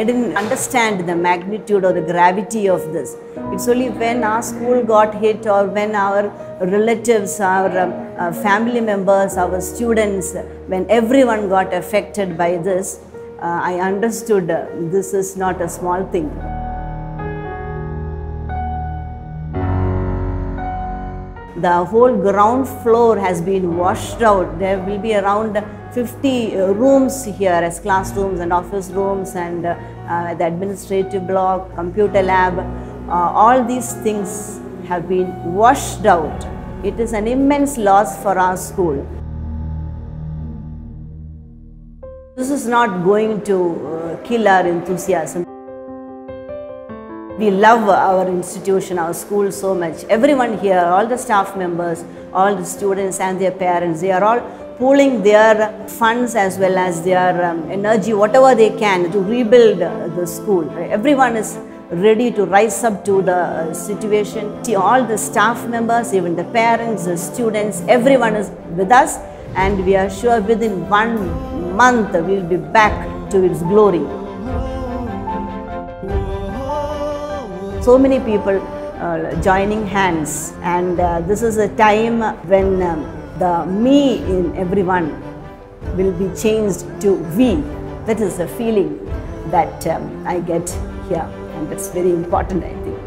I didn't understand the magnitude or the gravity of this. It's only when our school got hit or when our relatives, our um, uh, family members, our students, when everyone got affected by this, uh, I understood uh, this is not a small thing. The whole ground floor has been washed out. There will be around 50 rooms here as classrooms and office rooms and uh, uh, the administrative block, computer lab. Uh, all these things have been washed out. It is an immense loss for our school. This is not going to uh, kill our enthusiasm. We love our institution, our school so much. Everyone here, all the staff members, all the students and their parents, they are all pooling their funds as well as their um, energy, whatever they can to rebuild uh, the school. Everyone is ready to rise up to the uh, situation. All the staff members, even the parents, the students, everyone is with us and we are sure within one month we will be back to its glory. So many people uh, joining hands. And uh, this is a time when um, the me in everyone will be changed to we. That is the feeling that um, i get here. And that's very important i think